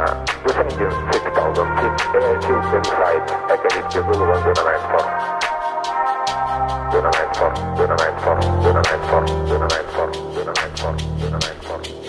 Uh, this engine 6000 feet air tube inside academic table 1094. 1094, 1094, 1094,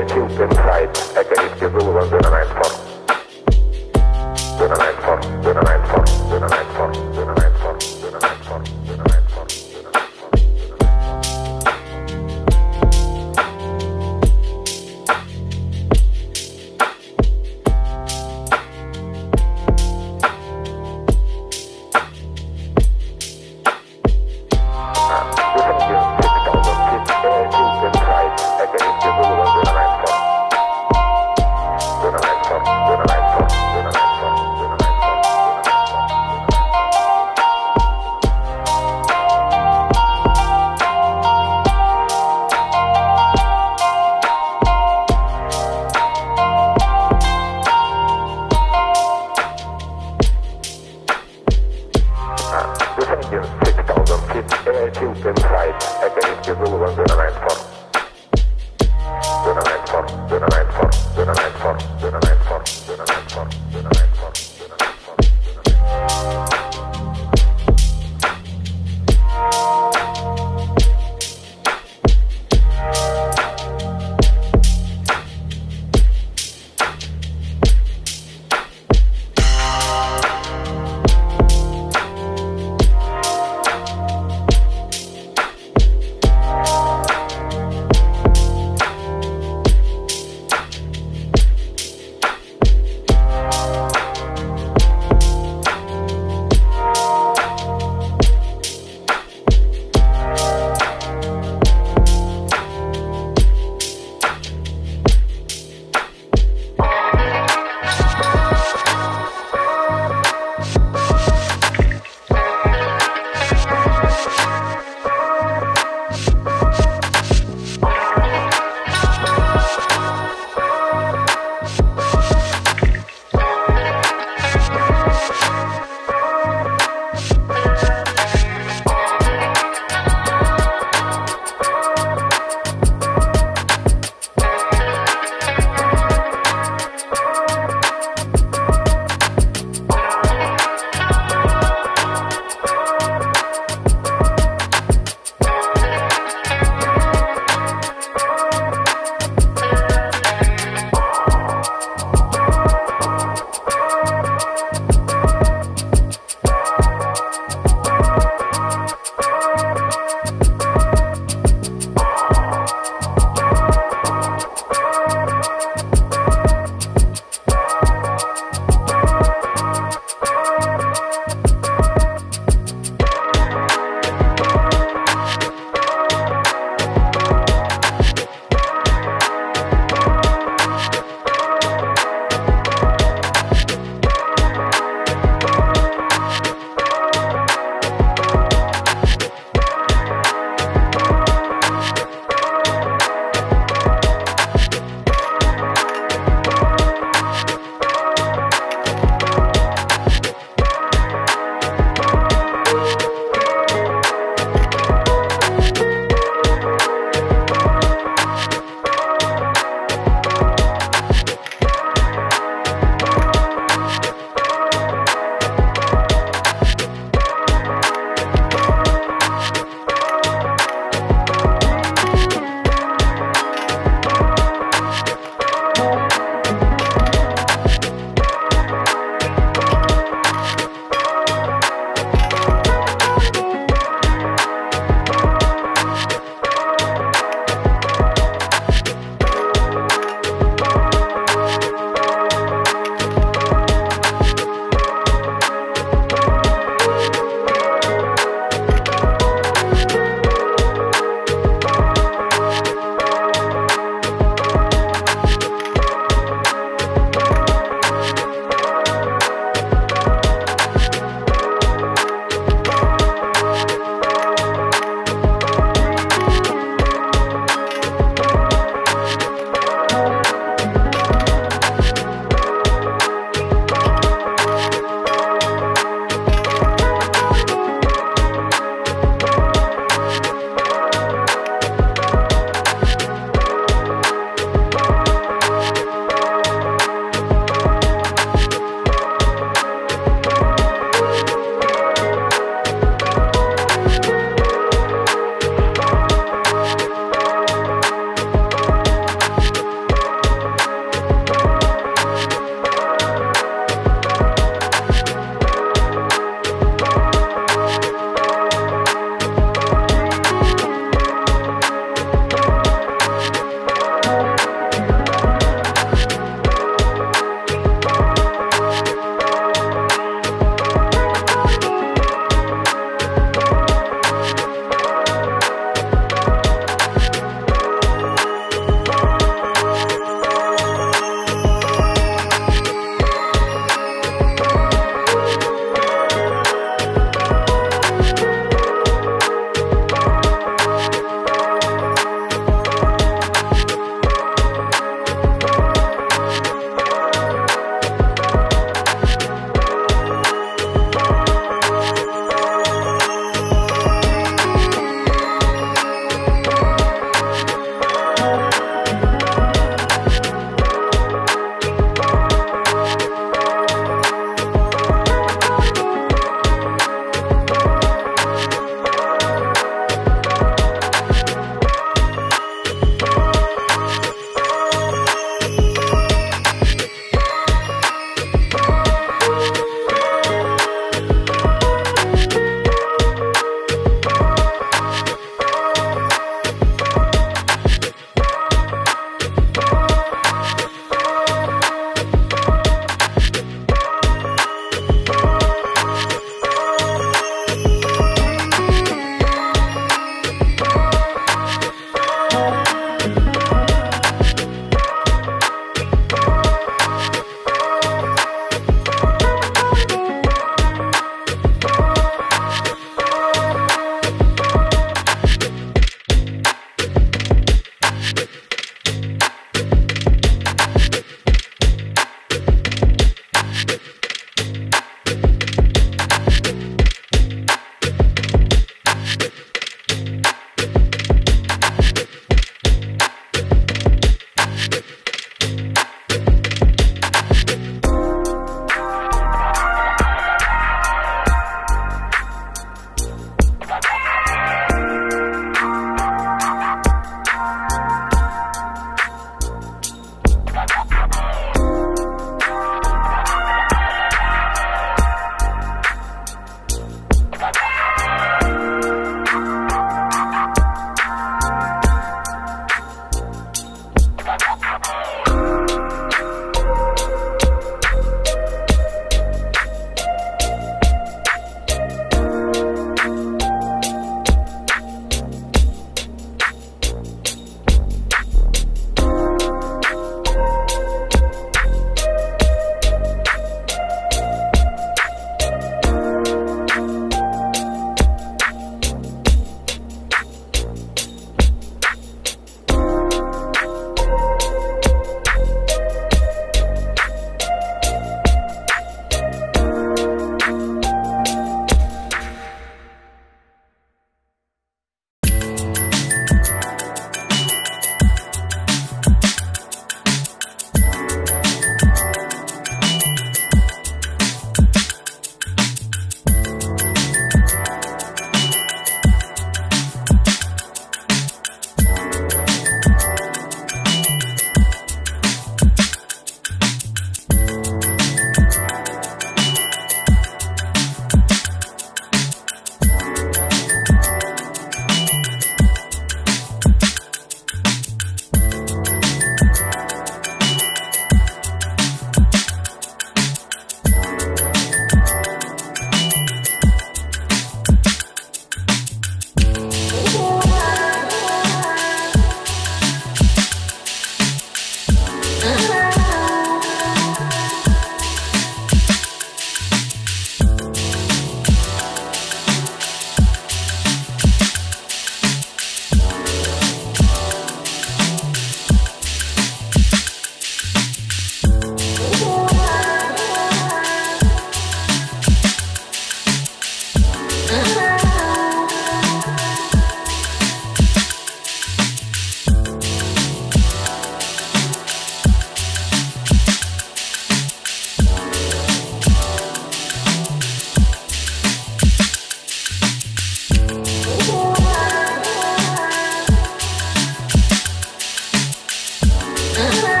Música